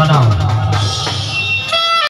Manam.